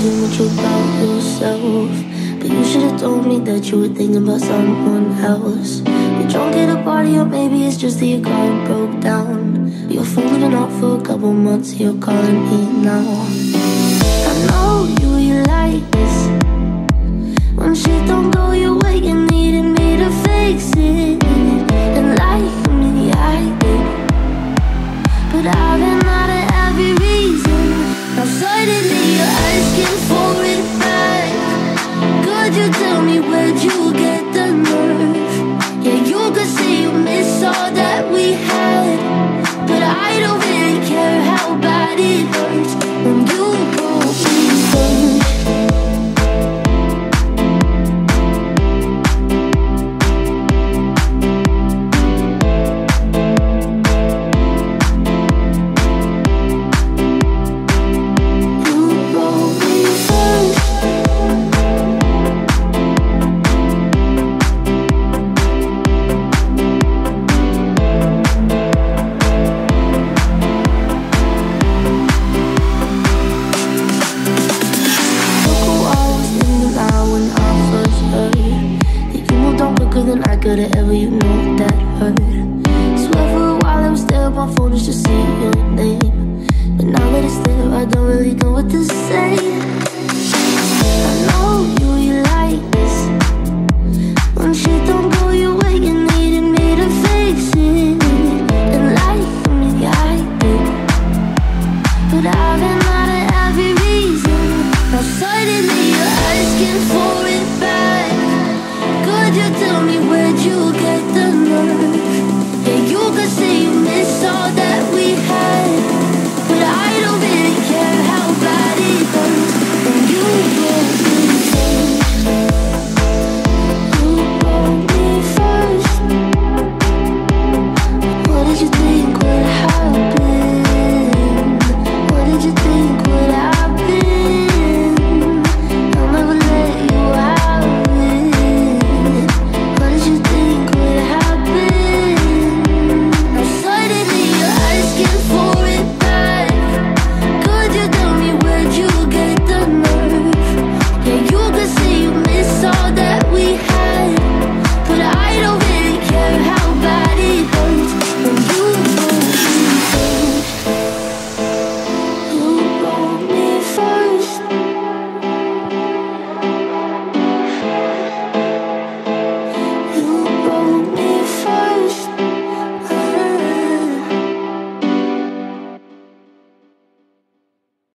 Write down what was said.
too much about yourself. But you should've told me that you were thinking about someone else. You're drunk at a party or maybe it's just that your car broke down. Your phone's been off for a couple months, you're calling me now. I know you, you like Where'd you get the nerve? Yeah, you could than I could have ever, you know that hurt. Swear for a while I was there, on my phone just to see your name. But now that it's there, I don't really know what to say. I know you, you like this. When shit don't go your way, you needed me to fix it. And life for me, I think But I've been out of every reason. Now suddenly you're asking for it surrender